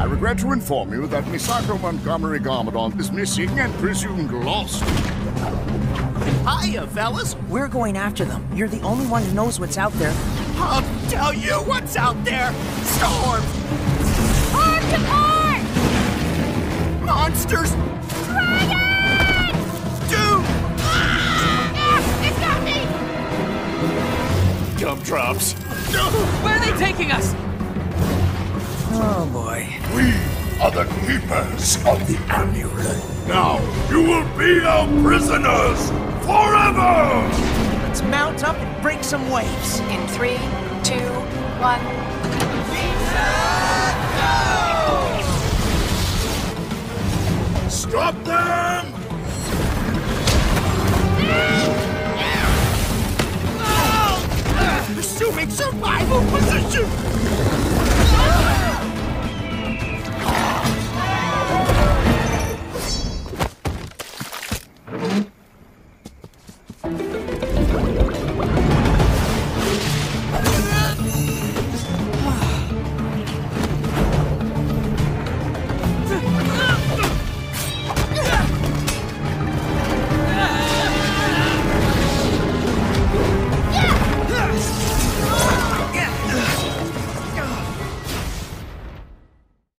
I regret to inform you that Misako Montgomery Garmadon is missing and presumed lost. Hiya, fellas. We're going after them. You're the only one who knows what's out there. I'll tell you what's out there. Storm. Hard to board! Monsters. Dragon! Doom. Ah, it's got me! Gumdrops. Where are they taking us? Boy. We are the keepers of the amulet. Now, you will be our prisoners forever! Let's mount up and break some waves. In three, two, one. Stop them! Assuming survival position.